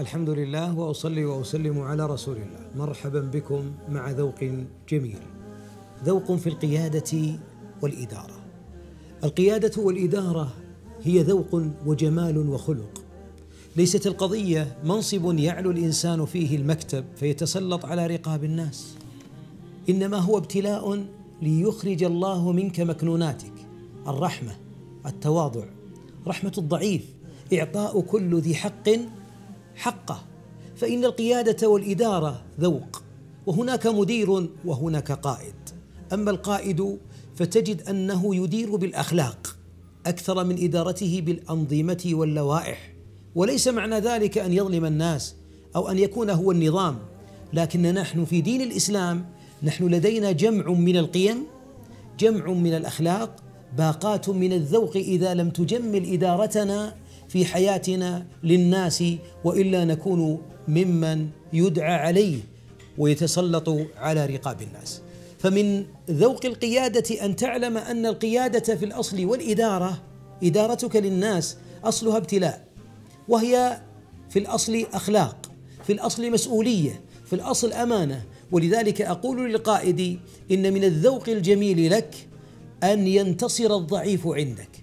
الحمد لله واصلي واسلم على رسول الله. مرحبا بكم مع ذوق جميل. ذوق في القيادة والإدارة. القيادة والإدارة هي ذوق وجمال وخلق. ليست القضية منصب يعلو الإنسان فيه المكتب فيتسلط على رقاب الناس. إنما هو ابتلاء ليخرج الله منك مكنوناتك. الرحمة التواضع. رحمة الضعيف. إعطاء كل ذي حق حقه فإن القيادة والإدارة ذوق وهناك مدير وهناك قائد. أما القائد فتجد أنه يدير بالأخلاق أكثر من إدارته بالأنظمة واللوائح. وليس معنى ذلك أن يظلم الناس أو أن يكون هو النظام لكن نحن في دين الإسلام نحن لدينا جمع من القيم جمع من الأخلاق باقات من الذوق إذا لم تجمل إدارتنا في حياتنا للناس وإلا نكون ممن يدعى عليه ويتسلط على رقاب الناس. فمن ذوق القيادة أن تعلم أن القيادة في الأصل والإدارة إدارتك للناس أصلها ابتلاء وهي في الأصل أخلاق في الأصل مسؤولية في الأصل أمانة. ولذلك أقول للقائد إن من الذوق الجميل لك أن ينتصر الضعيف عندك.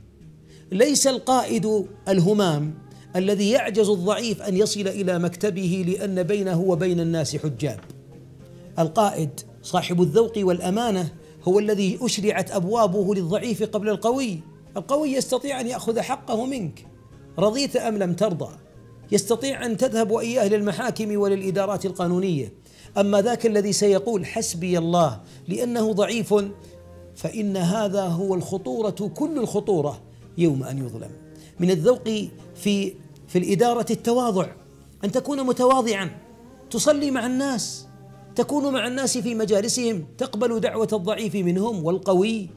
ليس القائد الهمام الذي يعجز الضعيف أن يصل إلى مكتبه لأن بينه وبين الناس حجاب. القائد صاحب الذوق والأمانة هو الذي أشرعت أبوابه للضعيف قبل القوي. القوي يستطيع أن يأخذ حقه منك. رضيت أم لم ترضى؟ يستطيع أن تذهب وإياه للمحاكم وللإدارات القانونية. أما ذاك الذي سيقول حسبي الله لأنه ضعيف فإن هذا هو الخطورة كل الخطورة. يوم أن يظلم. من الذوق في في الإدارة التواضع أن تكون متواضعا. تصلي مع الناس. تكون مع الناس في مجالسهم. تقبل دعوة الضعيف منهم والقوي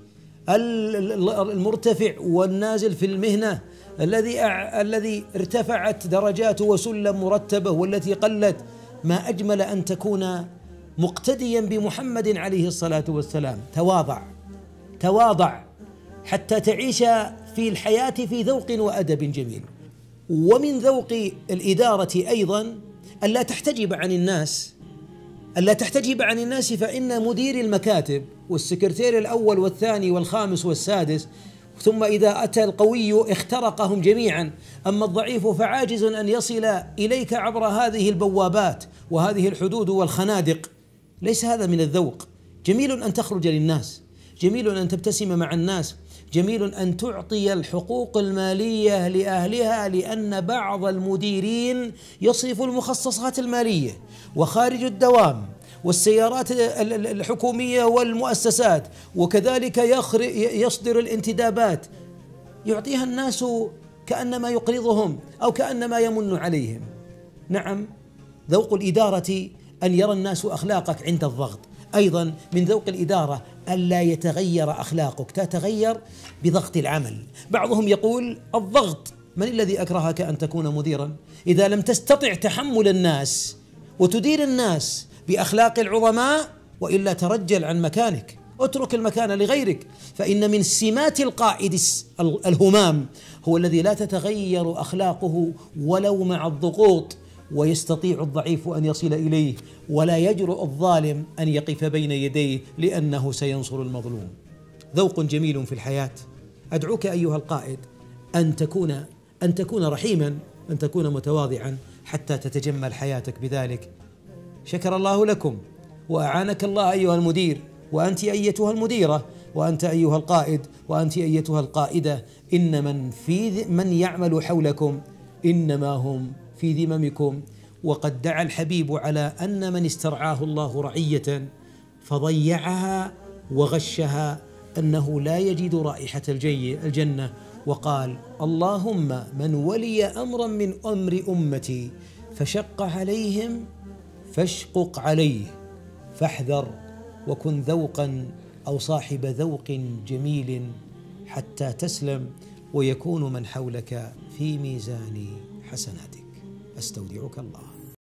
المرتفع والنازل في المهنة الذي الذي ارتفعت درجاته وسلم مرتبه والتي قلت. ما أجمل أن تكون مقتديا بمحمد عليه الصلاة والسلام. تواضع. تواضع. حتى تعيش في الحياة في ذوق وأدب جميل. ومن ذوق الإدارة أيضا ألا تحتجب عن الناس ألا تحتجب عن الناس فإن مدير المكاتب والسكرتير الأول والثاني والخامس والسادس ثم إذا أتى القوي اخترقهم جميعا. أما الضعيف فعاجز أن يصل إليك عبر هذه البوابات وهذه الحدود والخنادق. ليس هذا من الذوق. جميل أن تخرج للناس. جميل أن تبتسم مع الناس. جميل أن تعطي الحقوق المالية لأهلها لأن بعض المديرين يصرف المخصصات المالية وخارج الدوام والسيارات الحكومية والمؤسسات وكذلك يصدر الانتدابات. يعطيها الناس كأنما يقرضهم أو كأنما يمن عليهم. نعم ذوق الإدارة أن يرى الناس أخلاقك عند الضغط. أيضا من ذوق الإدارة ألا يتغير أخلاقك تتغير بضغط العمل. بعضهم يقول الضغط من الذي أكرهك أن تكون مديرا؟ إذا لم تستطع تحمل الناس وتدير الناس بأخلاق العظماء وإلا ترجل عن مكانك اترك المكان لغيرك. فإن من سمات القائد الهمام هو الذي لا تتغير أخلاقه ولو مع الضغوط. ويستطيع الضعيف أن يصل إليه ولا يجرؤ الظالم أن يقف بين يديه لأنه سينصر المظلوم. ذوق جميل في الحياة. أدعوك أيها القائد أن تكون أن تكون رحيما أن تكون متواضعا حتى تتجمل حياتك بذلك. شكر الله لكم وأعانك الله أيها المدير وأنت أيتها المديرة وأنت أيها القائد وأنت أيتها القائدة. إن من في من يعمل حولكم إنما هم في ذممكم وقد دعا الحبيب على أن من استرعاه الله رعية فضيعها وغشها أنه لا يجد رائحة الجنة. وقال اللهم من ولي أمرا من أمر أمتي فشق عليهم فاشقق عليه فاحذر وكن ذوقا أو صاحب ذوق جميل حتى تسلم ويكون من حولك في ميزان حسناتك. أستودعك الله.